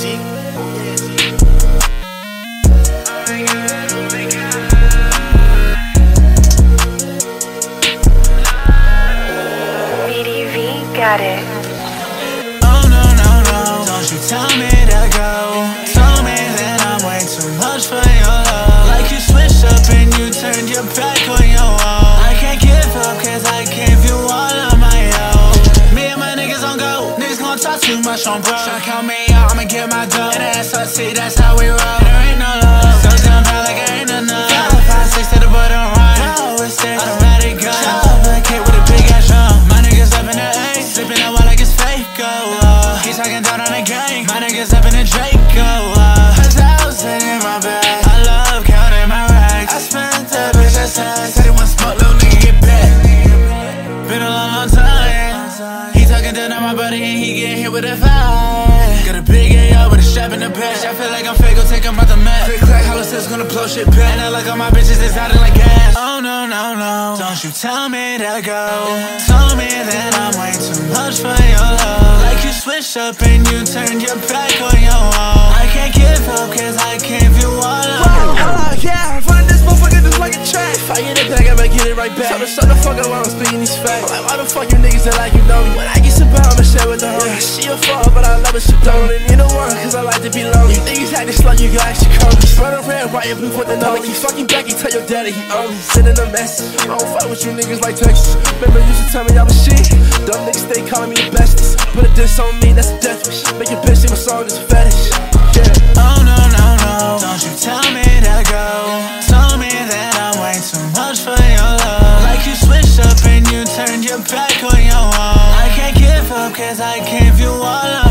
yeah, got it. Oh no, no, no, don't you tell me to go. Tell me that I'm way too much for your love. Like you switched up and you turned your back on your wall. I can't give up cause I gave you all of my own Me and my niggas on go. Niggas gon' talk too much on bro. Try count me SRT, that's how we roll. There ain't no love. So down bad like I ain't enough Five, five, six to the bottom right. Automatic gun Suffocate with a big ass drum. My niggas up in the A Sippin' that while like it's fake, go uh. He's talking down on the gang. My niggas up in the Draco uh. A thousand in my bag. I love counting my racks. I spent that bitch that time Said he want smoke, little nigga get back. Been a long, long time. He talking down on my body and he getting hit with a Got a big AR with a strap in the back I feel like I'm fake, go take him out the map Click clack, hollow says gonna blow shit back And I like all my bitches that's out like gas Oh no, no, no Don't you tell me to go Tell me that I'm way too much for your love Like you switched up and you turned your back on your wall I can't give up cause I gave you all of me Uh, yeah, run this motherfucker just like a track. If I get it back, I'ma get it right back. Tell me shut the fuck up while I'm speaking these facts. Like, why the fuck you niggas that like you know me? When I get some power, I'ma share with the homies. Yeah, she a fall, but I love her, she don't. You niggas had to slow, you, got extra curves. Run around, right and blue for the number. Keep fucking back and tell your daddy he owns. Sending a message. I don't fight with you niggas like Texas. Remember, you used to tell me I was shit. Dumb niggas stay calling me the bestest. Put a diss on me, that's a death wish. Make your bitch sing my song, it's a fetish. Yeah. Oh no, no, no. Don't you tell me that I go. Tell me that I'm way too much for your love. Like you switched up and you turned your back on your own. I can't give up, cause I gave you all of.